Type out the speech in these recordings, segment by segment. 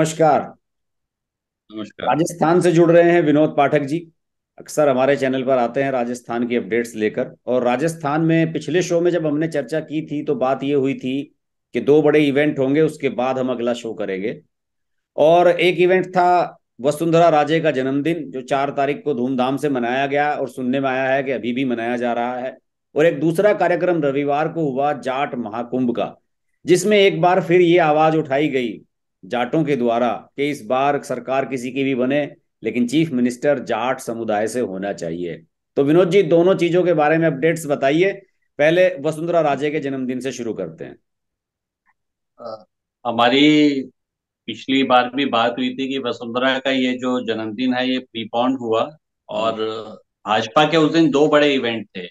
नमस्कार। नमस्कार। राजस्थान से जुड़ रहे हैं विनोद पाठक जी। अक्सर हमारे चैनल पर आते हैं राजस्थान की अपडेट्स लेकर। और राजस्थान में पिछले शो में जब हमने चर्चा की थी तो बात ये हुई थी कि दो बड़े इवेंट होंगे उसके बाद हम अगला शो करेंगे। और एक इवेंट था वसुंधरा राजे का जन्मदिन जो चार तारीख को धूमधाम से मनाया गया और सुनने में आया है कि अभी भी मनाया जा रहा है। और एक दूसरा कार्यक्रम रविवार को हुआ जाट महाकुंभ का जिसमें एक बार फिर ये आवाज़ उठाई गई जाटों के द्वारा कि इस बार सरकार किसी की भी बने, लेकिन चीफ मिनिस्टर जाट समुदाय से होना चाहिए। तो विनोद जी, दोनों चीज़ों के बारे में अपडेट्स बताइए। पहले वसुंधरा राजे के जन्मदिन से शुरू करते हैं। हमारी पिछली बार भी बात हुई थी कि वसुंधरा का ये जो जन्मदिन है, ये प्रीपॉन्ड हुआ और भाजपा के उस दिन दो बड़े इवेंट थे।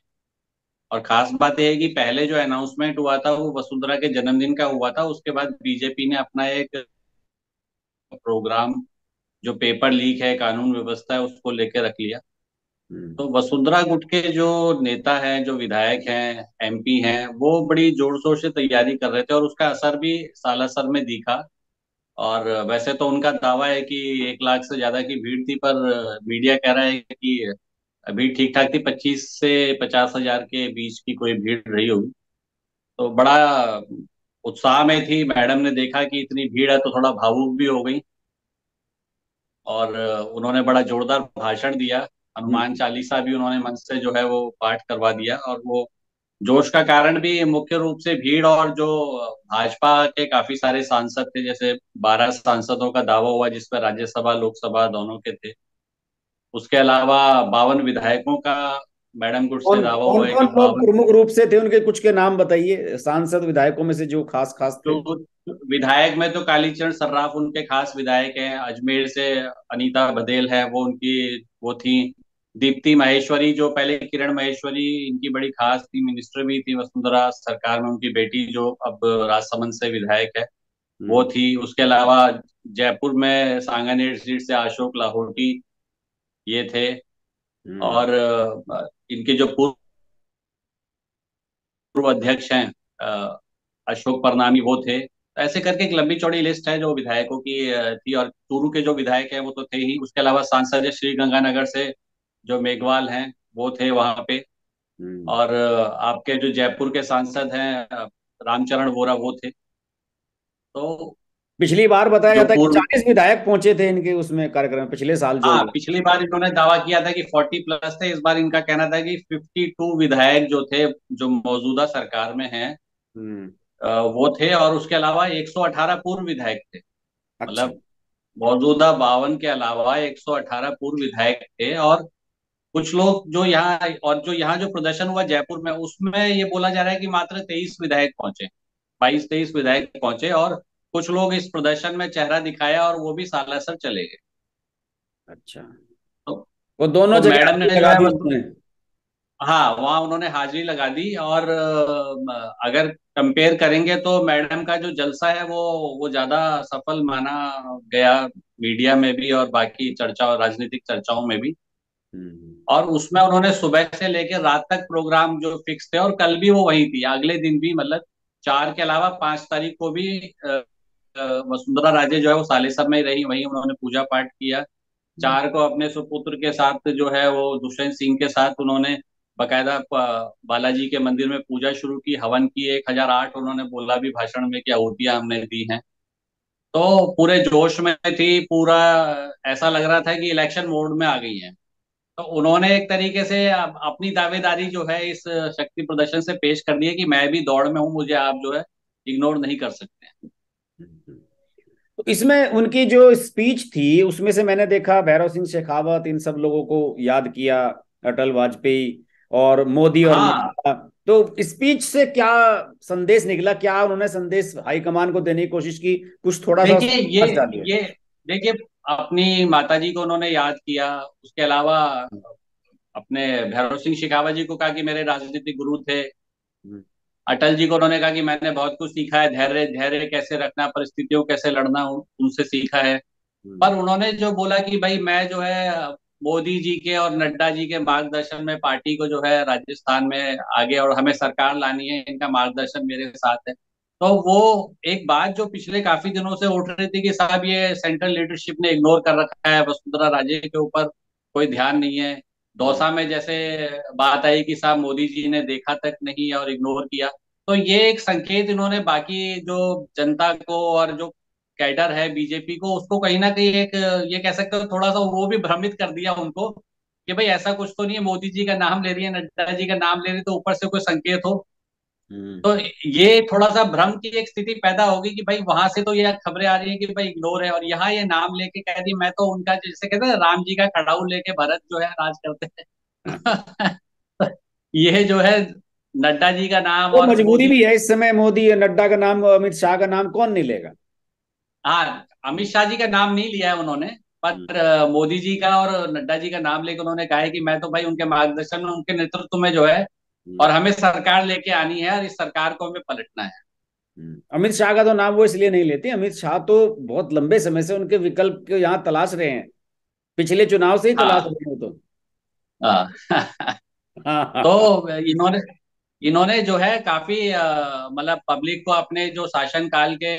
और खास बात यह है कि पहले जो अनाउंसमेंट हुआ था, वो वसुंधरा के जन्मदिन का हुआ था। उसके बाद बीजेपी ने अपना एक प्रोग्राम जो पेपर लीक है कानून व्यवस्था है उसको लेकर रख लिया। हम्म। तो वसुंधरा गुट के जो नेता हैं जो विधायक हैं एमपी हैं वो बड़ी ज़ोर शोर से तैयारी कर रहे थे और उसका असर भी सालासर में दिखा। और वैसे तो उनका दावा है कि एक लाख से ज़्यादा की भीड़ थी पर मीडिया कह रहा है कि भीड़ ठीक ठाक थी पच्चीस से पचास हज़ार के बीच की कोई भीड़ रही होगी। तो बड़ा उत्साह में थी। मैडम ने देखा कि इतनी भीड़ है तो थोड़ा भावुक भी हो गई। और उन्होंने बड़ा जोरदार भाषण दिया। हनुमान चालीसा भी उन्होंने मंच से जो है वो पाठ करवा दिया। और वो जोश का कारण भी मुख्य रूप से भीड़ और जो भाजपा के काफ़ी सारे सांसद थे जैसे बारह सांसदों का दावा हुआ जिसमें राज्यसभा लोकसभा दोनों के थे। उसके अलावा बावन विधायकों का मैडम गुट से दावा हुआ है प्रमुख रूप से थे उनके? कुछ के नाम बताइए सांसद विधायकों में से जो खास खास थे। तो विधायक में तो कालीचरण सर्राफ उनके खास विधायक हैं अजमेर से अनीता बदेल है वो उनकी वो थी। दीप्ति महेश्वरी जो पहले किरण महेश्वरी इनकी बड़ी खास थी मिनिस्टर भी थी वसुंधरा सरकार में उनकी बेटी जो अब राजसमंद से विधायक है वो हम्म। थी। उसके अलावा जयपुर में सांगानेर सीट से अशोक लाहौटी ये थे। हम्म। और इनके जो पूर्व अध्यक्ष हैं अशोक परनामी वो थे। ऐसे करके एक लंबी चौड़ी लिस्ट है जो विधायकों की थी और चूरू के जो विधायक हैं वो तो थे ही। उसके अलावा सांसद श्री गंगानगर से जो मेघवाल हैं वो थे वहाँ पे। हम्म। और आपके जो जयपुर के सांसद हैं रामचरण वोरा वो थे। तो पिछली बार बताया जाता है कि चालीस विधायक पहुँचे थे इनके उसमें कार्यक्रम पिछले साल जो हाँ पिछली बार इन्होंने दावा किया था कि 40 प्लस थे इस बार इनका कहना था कि 52 विधायक जो थे जो मौजूदा सरकार में हैं हम्म। वो थे और उसके अलावा 118 पूर्व विधायक थे अच्छा। मतलब मौजूदा बावन के अलावा 118 पूर्व विधायक थे और कुछ लोग जो यहाँ और जो यहाँ जो प्रदर्शन हुआ जयपुर में उसमें ये बोला जा रहा है कि मात्र तेईस विधायक पहुँचे बाईस तेईस विधायक पहुँचे और कुछ लोग इस प्रदर्शन में चेहरा दिखाया और वो भी सालासर चले गए। अच्छा। तो वो दोनों तो मैडम ने लगा दी हाँ वहाँ उन्होंने हाजिरी लगा दी और अगर कंपेयर करेंगे तो मैडम का जो जलसा है वो वो ज़्यादा सफल माना गया मीडिया में भी और बाकी चर्चा राजनीतिक चर्चाओं में भी। हम्म। और उसमें उन्होंने सुबह से लेकर रात तक प्रोग्राम जो फिक्स थे और कल भी वो वही थी। अगले दिन भी मतलब चार के अलावा पाँच तारीख को भी वसुंधरा राजे जो है वो सालेसर में रही वहीं उन्होंने पूजा पाठ किया। चार को अपने सुपुत्र के साथ जो है वो दुष्यंत सिंह के साथ उन्होंने बकायदा बालाजी के मंदिर में पूजा शुरू की हवन की। एक हज़ार आठ उन्होंने बोला भी भाषण में कि आहुतियाँ हमने दी हैं। तो पूरे जोश में थी पूरा ऐसा लग रहा था कि इलेक्शन मोड में आ गई है। तो उन्होंने एक तरीके से अपनी दावेदारी जो है इस शक्ति प्रदर्शन से पेश कर दी है कि मैं भी दौड़ में हूँ मुझे आप जो है इग्नोर नहीं कर सकते तो इसमें उनकी जो स्पीच थी उसमें से मैंने देखा भैरव सिंह शेखावत इन सब लोगों को याद किया अटल वाजपेयी और मोदी और हाँ। तो स्पीच से क्या संदेश निकला? क्या उन्होंने संदेश हाईकमान को देने की कोशिश की? कुछ थोड़ा सा ये ये देखिए अपनी माताजी को उन्होंने याद किया। उसके अलावा अपने भैरव सिंह शेखावत जी को कहा कि मेरे राजनीतिक गुरु थे। हम्म। अटल जी को उन्होंने कहा कि मैंने बहुत कुछ सीखा है धैर्य धैर्य कैसे रखना परिस्थितियों कैसे लड़ना उनसे सीखा है हम्म। पर उन्होंने जो बोला कि भाई मैं जो है मोदी जी के और नड्डा जी के मार्गदर्शन में पार्टी को जो है राजस्थान में आगे और हमें सरकार लानी है इनका मार्गदर्शन मेरे साथ है तो वो एक बात जो पिछले काफ़ी दिनों से उठ रही थी कि साहब ये सेंट्रल लीडरशिप ने इग्नोर कर रखा है वसुंधरा राजे के ऊपर कोई ध्यान नहीं है दौसा में जैसे बात आई कि साहब मोदी जी ने देखा तक नहीं और इग्नोर किया तो ये एक संकेत इन्होंने बाकी जो जनता को और जो कैडर है बीजेपी को, उसको कहीं ना कहीं एक, ये कह सकते हो, थोड़ा सा वो भी भ्रमित कर दिया उनको कि भाई ऐसा कुछ तो नहीं है, मोदी जी का नाम ले रही है, नड्डा जी का नाम ले रही है तो ऊपर से कोई संकेत हो। तो ये थोड़ा सा भ्रम की एक स्थिति पैदा होगी कि भाई वहाँ से तो ये खबरें आ रही है कि भाई इग्नोर है और यहाँ ये नाम लेके कह दी मैं तो उनका जैसे कहते हैं राम जी का खड़ाऊ लेके भरत जो है राज करते हैं ये जो है नड्डा जी का नाम तो और मजबूरी भी है इस समय मोदी नड्डा का नाम अमित शाह का नाम कौन नहीं लेगा हाँ अमित शाह जी का नाम नहीं लिया है उन्होंने पर हम्म। मोदी जी का और नड्डा जी का नाम लेकर उन्होंने कहा है कि मैं तो भाई उनके मार्गदर्शन में उनके नेतृत्व में जो है हम्म। और हमें सरकार लेके आनी है और इस सरकार को हमें पलटना है। हम्म। अमित शाह का तो नाम वो इसलिए नहीं लेते। अमित शाह तो बहुत लंबे समय से उनके विकल्प के यहाँ तलाश रहे हैं। पिछले चुनाव से ही तलाश हाँ रहे हैं तो। हाँ। हाँ तो इन्होंने इन्होंने जो है काफ़ी मतलब पब्लिक को अपने जो शासन काल के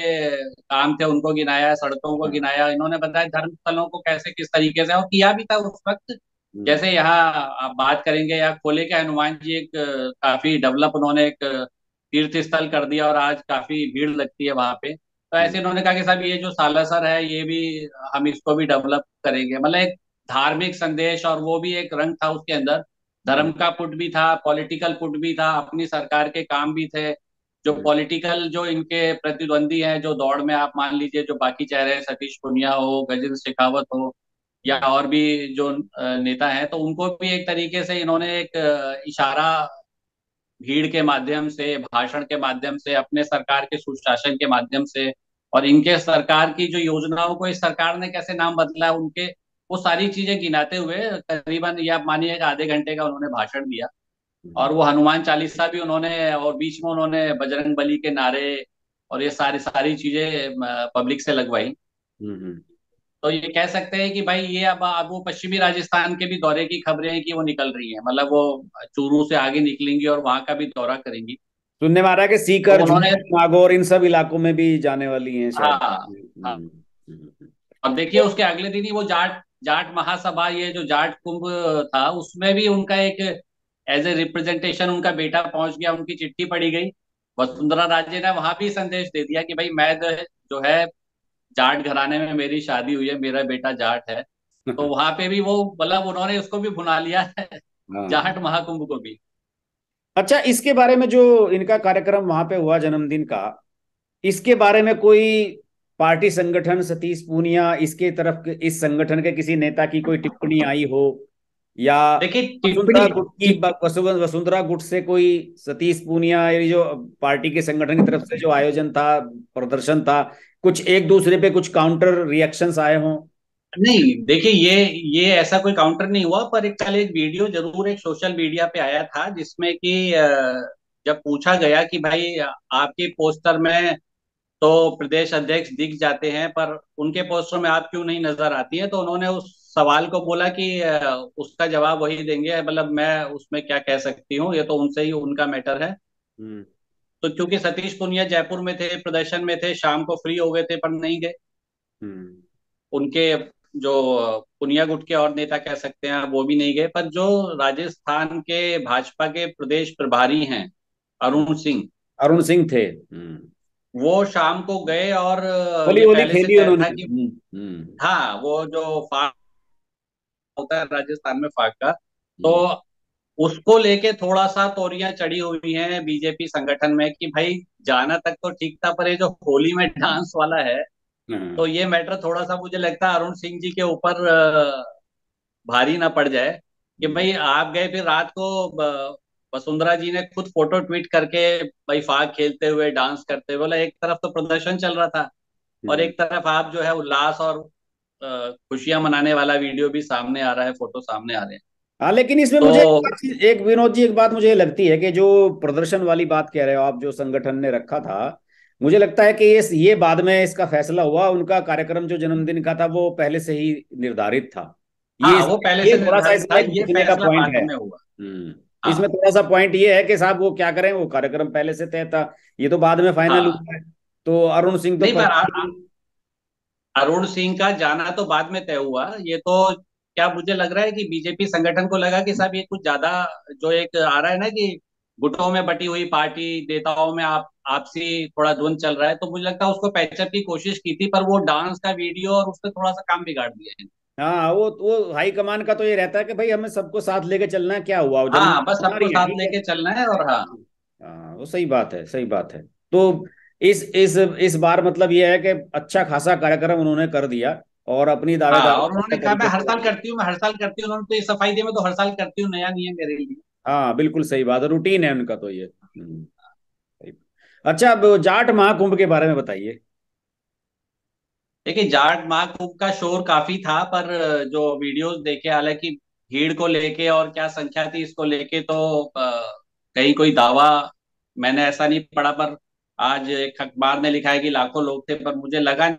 काम थे उनको गिनाया सड़कों को गिनाया। इन्होंने बताया धर्म स्थलों को कैसे किस तरीके से और किया भी था उस वक्त। हम्म। जैसे यहाँ आप बात करेंगे या खोले के हनुमान जी एक काफ़ी डेवलप उन्होंने एक तीर्थ स्थल कर दिया और आज काफ़ी भीड़ लगती है वहाँ पे। तो ऐसे उन्होंने कहा कि साहब ये जो सालासर है ये भी हम इसको भी डेवलप करेंगे। मतलब एक धार्मिक संदेश और वो भी एक रंग था उसके अंदर। धर्म हम्म। का पुट भी था पॉलिटिकल पुट भी था अपनी सरकार के काम भी थे। जो पॉलिटिकल जो इनके प्रतिद्वंदी हैं जो दौड़ में आप मान लीजिए जो बाकी चेहरे हैं सतीश पुनिया हो गजेंद्र शेखावत हो या और भी जो नेता हैं तो उनको भी एक तरीके से इन्होंने एक इशारा भीड़ के माध्यम से, भाषण के माध्यम से, अपने सरकार के सुशासन के माध्यम से और इनके सरकार की जो योजनाओं को इस सरकार ने कैसे नाम बदला उनके, वो सारी चीज़ें गिनाते हुए करीबन, या मानिए आधे घंटे का उन्होंने भाषण दिया और वो हनुमान चालीसा भी उन्होंने और बीच में उन्होंने बजरंग बली के नारे और ये सारी सारी चीज़ें पब्लिक से लगवाई। तो ये कह सकते हैं कि भाई ये अब अब वो पश्चिमी राजस्थान के भी दौरे की खबरें हैं कि वो निकल रही हैं। मतलब वो चूरू से आगे निकलेंगी और वहाँ का भी दौरा करेंगी। सुनने में आ कि सीकर तो उन्होंने नागौर इन सब इलाकों में भी जाने वाली हैं हाँ, हाँ। और देखिए उसके अगले दिन ही वो जाट जाट महासभा ये जो जाट कुंभ था उसमें भी उनका एक एज ए रिप्रेजेंटेशन उनका बेटा पहुँच गया उनकी चिट्ठी पड़ी गई। वसुंधरा राजे ने वहाँ भी संदेश दे दिया कि भाई मैं जो है जाट घराने में मेरी शादी हुई है मेरा बेटा जाट है। तो वहाँ पे भी वो मतलब उन्होंने उसको भी भुना लिया है हाँ। जाट महाकुंभ को भी। अच्छा इसके बारे में जो इनका कार्यक्रम वहाँ पे हुआ जन्मदिन का इसके बारे में कोई पार्टी संगठन सतीश पूनिया इसके तरफ़ इस संगठन के किसी नेता की कोई टिप्पणी आई हो? या वसुंधरा गुट की वसुंधरा गुट से कोई सतीश पूनिया जो पार्टी के संगठन की तरफ़ से जो आयोजन था प्रदर्शन था कुछ एक दूसरे पे कुछ काउंटर रिएक्शंस आए हों? नहीं देखिए ये ये ऐसा कोई काउंटर नहीं हुआ पर एक कल एक वीडियो ज़रूर एक सोशल मीडिया पे आया था जिसमें कि जब पूछा गया कि भाई आपके पोस्टर में तो प्रदेश अध्यक्ष दिख जाते हैं पर उनके पोस्टर में आप क्यों नहीं नज़र आती है? तो उन्होंने उस सवाल को बोला कि उसका जवाब वही देंगे मतलब मैं उसमें क्या कह सकती हूँ? ये तो उनसे ही उनका मैटर है। हम्म। तो क्योंकि सतीश पुनिया जयपुर में थे प्रदर्शन में थे शाम को फ्री हो गए थे पर नहीं गए। हम्म। उनके जो पुनिया गुट के और नेता कह सकते हैं वो भी नहीं गए। पर जो राजस्थान के भाजपा के प्रदेश प्रभारी हैं अरुण सिंह। अरुण सिंह थे। हम्म। वो शाम को गए और होली होली खेली हम्म, हाँ वो जो फाक होता है राजस्थान में फाक का तो उसको लेके थोड़ा सा तोरियाँ चढ़ी हुई हैं बीजेपी संगठन में कि भाई जाना तक तो ठीक था पर ये जो होली में डांस वाला है हम्म। तो ये मैटर थोड़ा सा मुझे लगता है अरुण सिंह जी के ऊपर भारी ना पड़ जाए कि। भाई आप गए फिर रात को वसुंधरा जी ने खुद फ़ोटो ट्वीट करके भाई फाग खेलते हुए डांस करते हुए बोला एक तरफ़ तो प्रदर्शन चल रहा था और हम्म। एक तरफ़ आप जो है उल्लास और खुशियाँ मनाने वाला वीडियो भी सामने आ रहा है फ़ोटो सामने आ रहे हैं हाँ लेकिन इसमें तो, मुझे एक विनोद जी एक बात मुझे लगती है कि जो प्रदर्शन वाली बात कह रहे हो आप जो संगठन ने रखा था मुझे लगता है कि ये ये बाद में इसका फैसला हुआ उनका कार्यक्रम जो जन्मदिन का था वो पहले से ही निर्धारित था ये हाँ, वो पहले ये से थोड़ा सा इसका ये का पॉइंट है। हम्म। इसमें हाँ थोड़ा सा पॉइंट ये है कि साहब वो क्या करें वो कार्यक्रम पहले से तय था ये तो बाद में फाइनल हाँ हुआ है तो अरुण सिंह तो अरुण सिंह का जाना तो बाद में तय हुआ ये तो क्या मुझे लग रहा है कि बीजेपी संगठन को लगा कि साहब ये कुछ ज़्यादा जो एक आ रहा है ना कि गुटों में बटी हुई पार्टी नेताओं में आप आपसी थोड़ा द्वंद चल रहा है तो मुझे लगता है उसको पैचअप की कोशिश की थी पर वो डांस का वीडियो और उसने थोड़ा सा काम बिगाड़ दिया है। हाँ वो वो हाई कमान का तो ये रहता है कि भाई हमें सबको साथ लेके चलना है क्या हुआ? हाँ बस सबको साथ लेके चलना है और हाँ। हाँ वो सही बात है सही बात है। तो इस इस इस बार मतलब ये है कि अच्छा खासा कार्यक्रम उन्होंने कर दिया। और अपनी हाँ और उन्होंने कहा मैं हर साल करती हूँ मैं हर साल करती हूँ। उन्होंने तो ये सफ़ाई दी मैं तो हर साल करती हूँ नया नियम मेरे लिए। हाँ बिल्कुल सही बात है रूटीन है उनका तो ये। हम्म, अच्छा अब जाट महाकुंभ के बारे में बताइए। देखिए जाट महाकुंभ का शोर काफ़ी था पर जो वीडियोस देखे हालाँकि भीड़ को लेके और क्या संख्या थी इसको लेके तो कहीं कोई दावा मैंने ऐसा नहीं पढ़ा पर आज एक अखबार ने लिखा है कि लाखों लोग थे पर मुझे लगा नहीं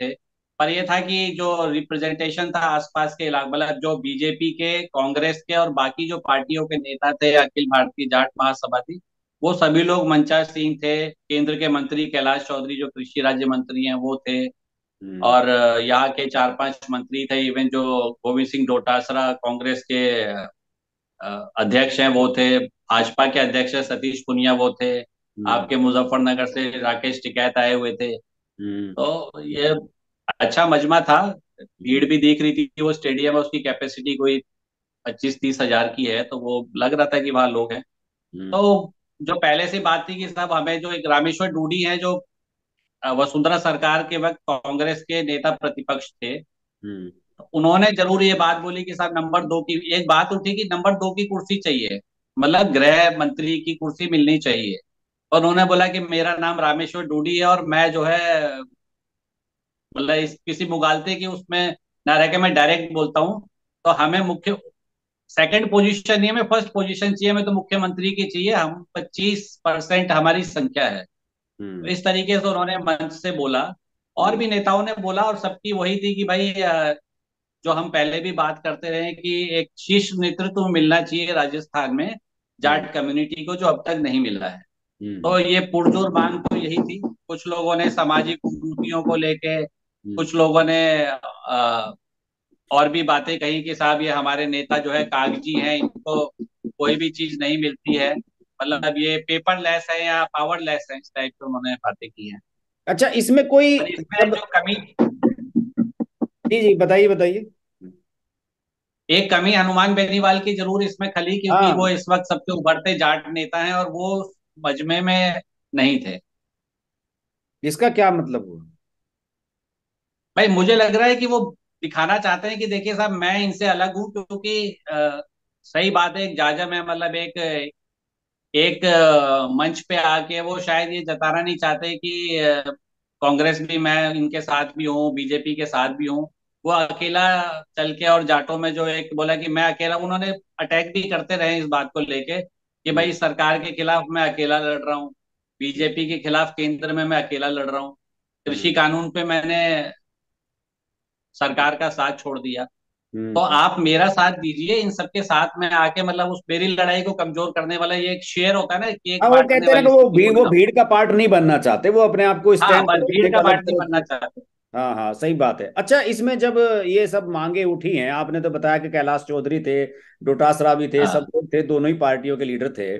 थे। पर ये था कि जो रिप्रेजेंटेशन था आसपास के इलाके मतलब जो बीजेपी के कांग्रेस के और बाकी जो पार्टियों के नेता थे अखिल भारतीय जाट महासभा थी वो सभी लोग मंचा सिंह थे। केंद्र के मंत्री कैलाश चौधरी जो कृषि राज्य मंत्री हैं वो थे। हम्म। और यहाँ के चार पाँच मंत्री थे इवन जो गोविंद सिंह डोटासरा कांग्रेस के अध्यक्ष हैं वो थे। भाजपा के अध्यक्ष सतीश पुनिया वो थे। हम्म। आपके मुजफ्फरनगर से राकेश टिकैत आए हुए थे। हम्म। तो ये अच्छा मजमा था। भीड़ भी देख रही थी वो स्टेडियम है उसकी कैपेसिटी कोई पच्चीस तीस हज़ार की है तो वो लग रहा था कि वहाँ लोग हैं। हम्म। तो जो पहले से बात थी कि साहब हमें जो एक रामेश्वर डूडी है जो वसुंधरा सरकार के वक्त कांग्रेस के नेता प्रतिपक्ष थे हम्म। उन्होंने ज़रूर ये बात बोली कि साहब नंबर दो की एक बात उठी कि नंबर दो की कुर्सी चाहिए मतलब गृह मंत्री की कुर्सी मिलनी चाहिए। और उन्होंने बोला कि मेरा नाम रामेश्वर डूडी है और मैं जो है मतलब इस किसी मुगालते की उसमें ना रह के मैं डायरेक्ट बोलता हूँ तो हमें मुख्य सेकंड पोजीशन नहीं हमें फ़र्स्ट पोजीशन चाहिए हमें तो मुख्यमंत्री की चाहिए हम पच्चीस परसेंट हमारी संख्या है। तो हम्म। इस तरीके से उन्होंने मंच से बोला और हम्म भी नेताओं ने बोला और सबकी वही थी कि भाई जो हम पहले भी बात करते रहे कि एक शीर्ष नेतृत्व मिलना चाहिए राजस्थान में हम्म। जाट कम्युनिटी को जो अब तक नहीं मिला है। हम्म। तो ये पुरजोर मांग तो यही थी कुछ लोगों ने सामाजिक कुरीतियों को लेके हम्म कुछ लोगों ने अ, और भी बातें कही कि साहब ये हमारे नेता जो है कागज़ी हैं इनको कोई भी चीज़ नहीं मिलती है। मतलब ये पेपर लेस है या पावर लेस है इस टाइप की उन्होंने बातें की हैं। अच्छा इसमें कोई इसमें जो कमी जी जी बताइए बताइए। एक कमी हनुमान बेनीवाल की ज़रूर इसमें खली क्योंकि हाँ। वो इस वक्त सबसे उभरते जाट नेता हैं और वो मजमे में नहीं थे। इसका क्या मतलब हुआ? भाई मुझे लग रहा है कि वो दिखाना चाहते हैं कि देखिए साहब मैं इनसे अलग हूँ क्योंकि अ, सही बात है एक जाजम है मतलब एक एक मंच पे आके वो शायद ये जताना नहीं चाहते कि कांग्रेस भी मैं इनके साथ भी हूँ बीजेपी के साथ भी हूँ। वो अकेला चल के और जाटों में जो एक बोला कि मैं अकेला उन्होंने अटैक भी करते रहे इस बात को लेके कि भाई सरकार के खिलाफ मैं अकेला लड़ रहा हूँ बीजेपी के खिलाफ केंद्र में मैं अकेला लड़ रहा हूँ। कृषि हम्म। कानून पे मैंने सरकार का साथ छोड़ दिया। तो हम्म आप मेरा साथ दीजिए इन सबके साथ में आके मतलब उस मेरी लड़ाई को कमज़ोर करने वाला ये एक शेयर होता है ना केक हाँ वो कहते हैं कि वो भीड़ वो भीड़ का पार्ट नहीं बनना चाहते वो अपने आप को हाँ स्टैंड भीड़ एक का पार्ट नहीं बनना चाहते। हाँ हाँ सही बात है। अच्छा इसमें जब ये सब मांगे उठी हैं आपने तो बताया कि कैलाश चौधरी थे डोटासरा भी थे सब हाँ लोग थे दोनों ही पार्टियों के लीडर थे।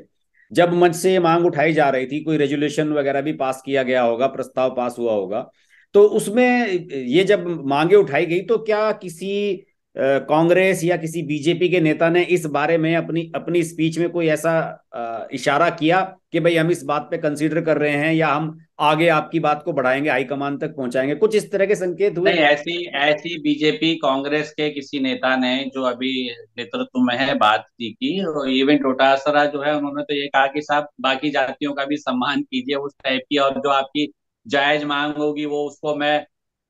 जब मंच से ये मांग उठाई जा रही थी कोई रेजुलेशन वगैरह भी पास किया गया होगा प्रस्ताव पास हुआ होगा तो उसमें ये जब मांगे उठाई गई तो क्या किसी कांग्रेस या किसी बीजेपी के नेता ने इस बारे में अपनी अपनी स्पीच में कोई ऐसा अ, इशारा किया कि भाई हम इस बात पे कंसीडर कर रहे हैं या हम आगे आपकी बात को बढ़ाएँगे हाईकमान तक पहुंचाएँगे? कुछ इस तरह के संकेत हुए? नहीं ऐसी ऐसी बीजेपी कांग्रेस के किसी नेता ने जो अभी नेतृत्व में है बात की की और इवन डोटासरा जो है उन्होंने तो ये कहा कि साहब बाकी जातियों का भी सम्मान कीजिए उस टाइप की और जो आपकी जायज़ मांग होगी वो उसको मैं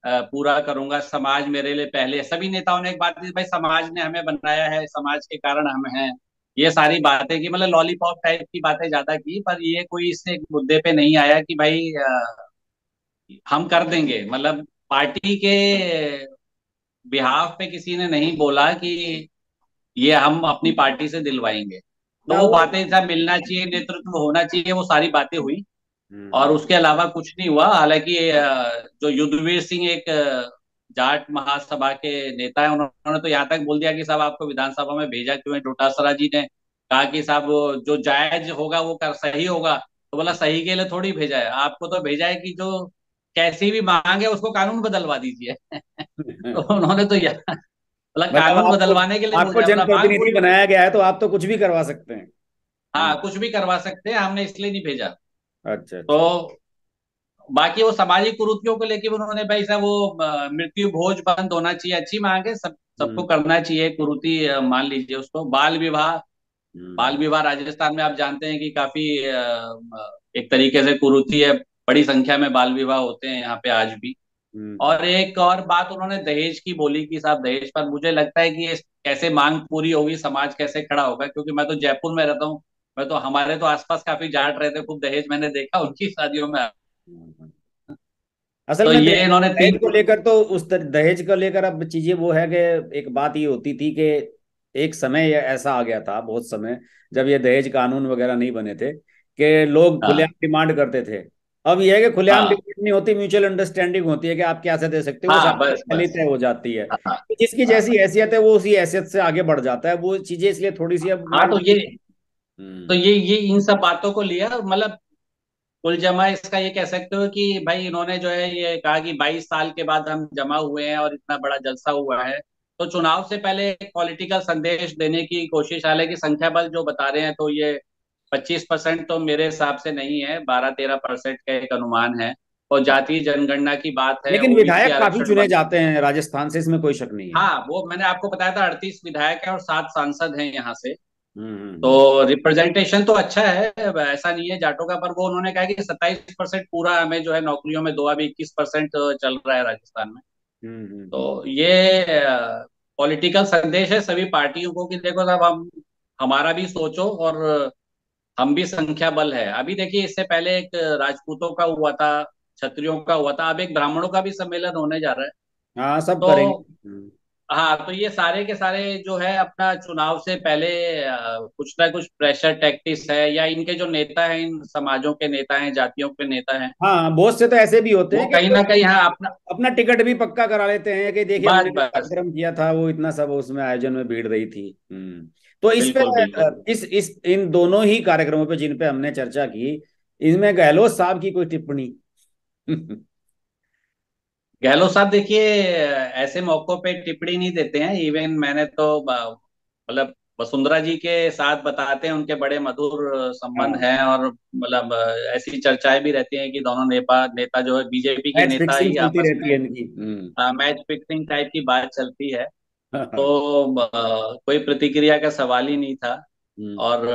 पूरा करूँगा। समाज मेरे लिए पहले सभी नेताओं ने एक बात की भाई समाज ने हमें बनाया है समाज के कारण हम हैं। ये सारी बातें की मतलब लॉलीपॉप टाइप की बातें ज़्यादा की पर ये कोई इससे एक मुद्दे पे नहीं आया कि भाई अ, हम कर देंगे। मतलब पार्टी के बिहाफ पे किसी ने नहीं बोला कि ये हम अपनी पार्टी से दिलवाएँगे। तो वो वो बातें सब मिलना चाहिए नेतृत्व होना चाहिए वो सारी बातें हुई। और हम्म उसके अलावा कुछ नहीं हुआ। हालाँकि जो युद्धवीर सिंह एक जाट महासभा के नेता है उन्होंने तो यहाँ तक बोल दिया कि साहब आपको विधानसभा में भेजा क्यों है? डोटासरा जी ने कहा कि साहब जो जायज़ होगा वो कर सही होगा। तो बोला सही के लिए थोड़ी भेजा है। आपको तो भेजा है कि जो कैसी भी मांग है उसको कानून बदलवा दीजिए। तो उन्होंने तो यह मतलब कानून बदलवाने के लिए आपको जनप्रतिनिधि बनाया गया है। तो आप तो कुछ भी करवा सकते हैं। हाँ कुछ भी करवा सकते हैं हमने इसलिए नहीं भेजा। अच्छा तो अच्छा बाकी वो सामाजिक कुरीतियों को लेके उन्होंने भाई साहब वो मृत्यु भोज बंद होना चाहिए अच्छी मांग है सब सबको हम्म। करना चाहिए कुरुति मान लीजिए उसको। बाल विवाह बाल हम्म विवाह राजस्थान में आप जानते हैं कि काफ़ी एक तरीके से कुरुति है बड़ी संख्या में बाल विवाह होते हैं यहाँ पे आज भी। हम्म। और एक और बात उन्होंने दहेज की बोली कि साहब दहेज पर मुझे लगता है कि कैसे मांग पूरी होगी समाज कैसे खड़ा होगा क्योंकि मैं तो जयपुर में रहता हूँ मैं तो हमारे तो आसपास काफ़ी जाट रहते खूब दहेज मैंने देखा उनकी शादियों में। असल तो में ये इन्होंने तीन को लेकर तो उस दहेज को लेकर अब चीज़ें वो है कि एक बात ये होती थी कि एक समय ये ऐसा आ गया था बहुत समय जब ये दहेज कानून वगैरह नहीं बने थे कि लोग खुलेआम हाँ डिमांड करते थे। अब यह है कि खुलेआम हाँ। डिमांड नहीं होती म्यूचुअल अंडरस्टैंडिंग होती है कि आप क्या से दे सकते हो हाँ पहले तय हो जाती है। तो जिसकी जैसी हैसियत है वो उसी हैसियत से आगे बढ़ जाता है। वो चीज़ें इसलिए थोड़ी सी अब हाँ तो ये तो ये ये इन सब बातों को लिया मतलब कुल जमा इसका ये कह सकते हो कि भाई इन्होंने जो है ये कहा कि 22 साल के बाद हम जमा हुए हैं और इतना बड़ा जलसा हुआ है। तो चुनाव से पहले एक पॉलिटिकल संदेश देने की कोशिश हालाँकि संख्या बल जो बता रहे हैं तो ये 25 परसेंट तो मेरे हिसाब से नहीं है 12-13 परसेंट का एक अनुमान है। और जातीय जनगणना की बात है लेकिन विधायक काफ़ी चुने जाते हैं राजस्थान से इसमें कोई शक नहीं है। हाँ वो मैंने आपको बताया था अड़तीस विधायक है और सात सांसद हैं यहाँ से। तो रिप्रेजेंटेशन तो अच्छा है ऐसा नहीं है जाटों का पर वो उन्होंने कहा कि सत्ताईस परसेंट पूरा हमें जो है नौकरियों में दो अभी इक्कीस परसेंट चल रहा है राजस्थान में। हम्म हम्म तो हम्म ये पॉलिटिकल संदेश है सभी पार्टियों को कि देखो साहब हम हमारा भी सोचो और हम भी संख्या बल है। अभी देखिए इससे पहले एक राजपूतों का हुआ था क्षत्रियों का हुआ था अब एक ब्राह्मणों का भी सम्मेलन होने जा रहा है। हाँ सब तो करेंगे। हम्म। हाँ तो ये सारे के सारे जो है अपना चुनाव से पहले कुछ ना कुछ प्रेशर टैक्टिस है या इनके जो नेता हैं इन समाजों के नेता हैं जातियों के नेता हैं हाँ बहुत से तो ऐसे भी होते हैं कहीं ना कहीं हाँ अपना अपना टिकट भी पक्का करा लेते हैं कि देखिए कार्यक्रम किया था वो इतना सब उसमें आयोजन में भीड़ रही थी। हम्म तो इस पे इस इस इन दोनों ही कार्यक्रमों पे जिन पे हमने चर्चा की इनमें गहलोत साहब की कोई टिप्पणी? गहलोत साहब देखिए ऐसे मौकों पे टिप्पणी नहीं देते हैं। इवन मैंने तो मतलब वसुंधरा जी के साथ बताते हैं उनके बड़े मधुर संबंध हाँ। हैं और मतलब ऐसी चर्चाएँ भी रहती हैं कि दोनों नेता नेता जो है बीजेपी के नेता ही आपस में है हम्म। मैच फिक्सिंग टाइप की बात चलती है। तो हम्म अ, कोई प्रतिक्रिया का सवाल ही नहीं था। और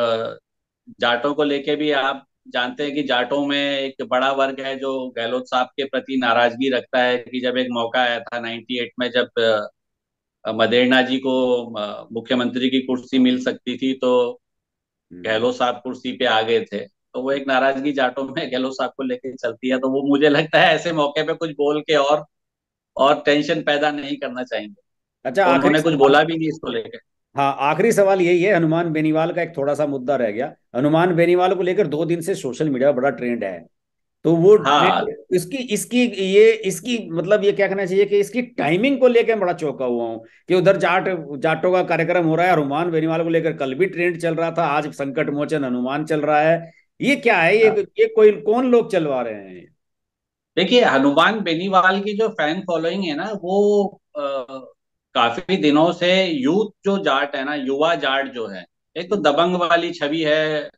जाटों को लेके भी आप जानते हैं कि जाटों में एक बड़ा वर्ग है जो गहलोत साहब के प्रति नाराज़गी रखता है कि जब एक मौका आया था 98 में जब मदेरना जी को मुख्यमंत्री की कुर्सी मिल सकती थी तो हम्म। गहलोत साहब कुर्सी पे आ गए थे। तो वो एक नाराज़गी जाटों में गहलोत साहब को लेके चलती है। तो वो मुझे लगता है ऐसे मौके पे कुछ बोल के और और टेंशन पैदा नहीं करना चाहेंगे। अच्छा आखिरी उन्होंने कुछ बोला भी नहीं इसको लेके। हाँ आखिरी सवाल यही है हनुमान बेनीवाल का एक थोड़ा सा मुद्दा रह गया। हनुमान बेनीवाल को लेकर दो दिन से सोशल मीडिया बड़ा ट्रेंड है। तो वो हाँ। इसकी इसकी ये इसकी मतलब ये क्या कहना चाहिए कि इसकी टाइमिंग को लेकर बड़ा चौंका हुआ हूँ कि उधर जाट जाटों का कार्यक्रम हो रहा है हनुमान बेनीवाल को लेकर कल भी ट्रेंड चल रहा था आज संकट मोचन हनुमान चल रहा है। ये क्या है? ये ये कोई कौन लोग चलवा रहे हैं? देखिए हनुमान बेनीवाल की जो फ़ैन फॉलोइंग है ना वो आ, काफ़ी दिनों से यूथ जो जाट है ना युवा जाट जो है एक तो दबंग वाली छवि है।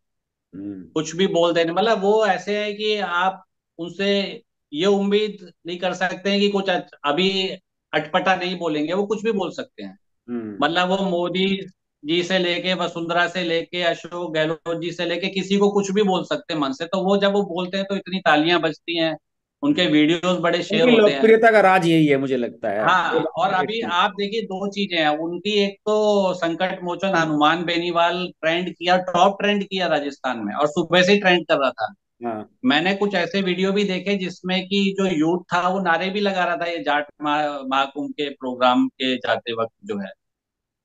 हम्म। कुछ भी बोल देने मतलब वो ऐसे है कि आप उनसे ये उम्मीद नहीं कर सकते हैं कि कुछ अभी अटपटा नहीं बोलेंगे वो कुछ भी बोल सकते हैं। हम्म। मतलब वो मोदी जी से लेके वसुंधरा से लेके अशोक गहलोत जी से लेके किसी को कुछ भी बोल सकते हैं मन से तो वो जब वो बोलते हैं तो इतनी तालियाँ बजती हैं। उनके। वीडियोस बड़े शेयर होते हैं। लोकप्रियता का राज यही है मुझे लगता है। हाँ बात और अभी आप देखिए दो चीज़ें हैं। उनकी एक तो संकट मोचन हनुमान बेनीवाल ट्रेंड किया टॉप ट्रेंड किया राजस्थान में और सुबह से ट्रेंड कर रहा था। हाँ। मैंने कुछ ऐसे वीडियो भी देखे जिसमें कि जो यूथ था वो नारे भी लगा रहा था ये जाट महा- महाकुंभ के प्रोग्राम के जाते वक्त जो है।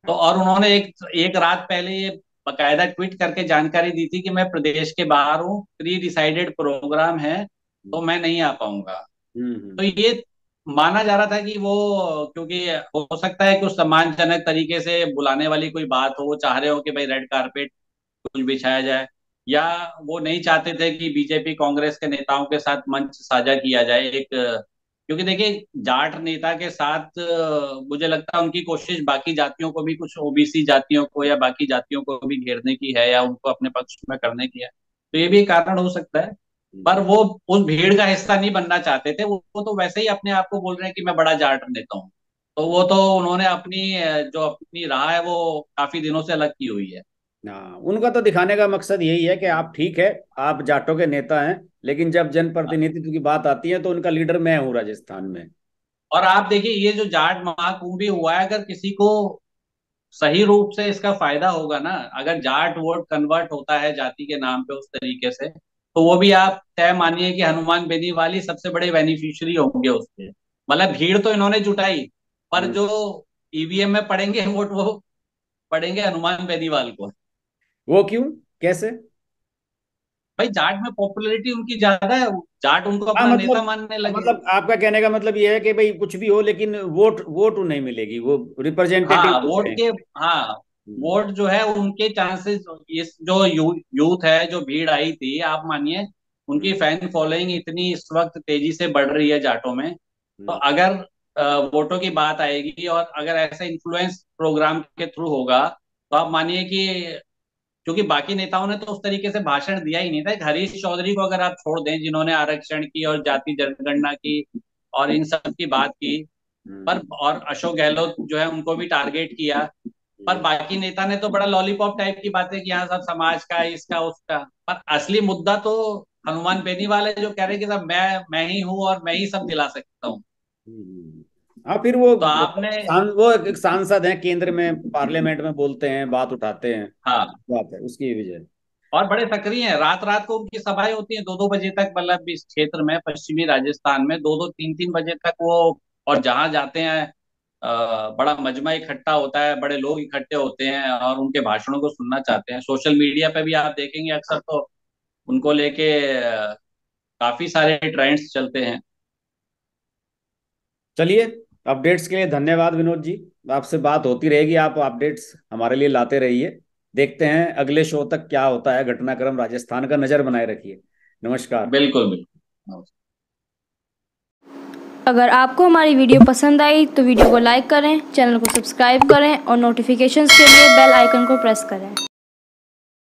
तो और उन्होंने एक एक रात पहले ये बकायदा ट्वीट करके जानकारी दी थी कि मैं प्रदेश के बाहर हूँ प्री डिसाइडेड प्रोग्राम है। तो मैं नहीं आ पाऊँगा। हम्म तो हम्म ये माना जा रहा था कि वो क्योंकि हो सकता है कुछ सम्मानजनक तरीके से बुलाने वाली कोई बात हो वो चाह रहे हो कि भाई रेड कारपेट कुछ बिछाया जाए या वो नहीं चाहते थे कि बीजेपी कांग्रेस के नेताओं के साथ मंच साझा किया जाए। एक क्योंकि देखिए जाट नेता के साथ मुझे लगता है उनकी कोशिश बाकी जातियों को भी कुछ ओबीसी जातियों को या बाकी जातियों को भी घेरने की है या उनको अपने पक्ष में करने की है। तो ये भी कारण हो सकता है। पर हम्म। वो उस भीड़ का हिस्सा नहीं बनना चाहते थे। वो, वो तो वैसे ही अपने आप को बोल रहे हैं कि मैं बड़ा जाट नेता हूँ। तो वो तो उन्होंने अपनी जो अपनी राह है वो काफ़ी दिनों से अलग की हुई है। हाँ उनका तो दिखाने का मकसद यही है कि आप ठीक है आप जाटों के नेता हैं लेकिन जब जनप्रतिनिधित्व की बात आती है तो उनका लीडर मैं हूँ राजस्थान में। और आप देखिए ये जो जाट महाकुंभ भी हुआ है अगर किसी को सही रूप से इसका फ़ायदा होगा ना अगर जाट वोट कन्वर्ट होता है जाति के नाम पे उस तरीके से तो वो भी आप तय मानिए कि हनुमान बेनीवाल ही सबसे बड़े बेनिफिशियरी होंगे उसके। मतलब भीड़ तो इन्होंने जुटाई पर हम्म। जो ईवीएम में पड़ेंगे वोट वो पड़ेंगे हनुमान बेनीवाल को। वो क्यों? कैसे? भाई जाट में पॉपुलैरिटी उनकी ज़्यादा है जाट उनको हाँ अपना नेता मतलब मानने लगे। मतलब आपका कहने का मतलब ये है कि भाई कुछ भी हो लेकिन वोट वोट नहीं मिलेगी वो रिप्रेजेंटेटिव हाँ वोट के हाँ वोट जो है उनके चांसेस इस जो यू, यूथ है जो भीड़ आई थी आप मानिए उनकी फ़ैन फॉलोइंग इतनी इस वक्त तेज़ी से बढ़ रही है जाटों में। तो अगर वोटों की बात आएगी और अगर ऐसा इन्फ्लुएंस प्रोग्राम के थ्रू होगा तो आप मानिए कि क्योंकि बाकी नेताओं ने तो उस तरीके से भाषण दिया ही नहीं था। हरीश चौधरी को अगर आप छोड़ दें जिन्होंने आरक्षण की और जाति जनगणना की और इन सब की बात की पर और अशोक गहलोत जो है उनको भी टारगेट किया। पर बाकी नेता ने तो बड़ा लॉलीपॉप टाइप की बातें की हाँ सब समाज का इसका उसका। पर असली मुद्दा तो हनुमान बेनीवाल है जो कह रहे कि सब मैं मैं ही हूँ और मैं ही सब दिला सकता हूँ। हाँ फिर वो तो आपने वो एक सांसद हैं केंद्र में पार्लियामेंट में बोलते हैं बात उठाते हैं। हाँ। बात है उसकी वजह और बड़े सक्रिय हैं रात रात को उनकी सभाएँ होती हैं दो दो बजे तक मतलब इस क्षेत्र में पश्चिमी राजस्थान में दो दो तीन तीन बजे तक वो और जहाँ जाते हैं बड़ा मजमा इकट्ठा होता है बड़े लोग इकट्ठे होते हैं और उनके भाषणों को सुनना चाहते हैं। सोशल मीडिया पे भी आप देखेंगे अक्सर तो उनको लेके काफ़ी सारे ट्रेंड्स चलते हैं। चलिए अपडेट्स के लिए धन्यवाद विनोद जी। आपसे बात होती रहेगी आप अपडेट्स हमारे लिए लाते रहिए। देखते हैं अगले शो तक क्या होता है घटनाक्रम राजस्थान का नज़र बनाए रखिए। नमस्कार। बिल्कुल बिल्कुल। अगर आपको हमारी वीडियो पसंद आई तो वीडियो को लाइक करें, चैनल को सब्सक्राइब करें और नोटिफिकेशंस के लिए बेल आइकन को प्रेस करें।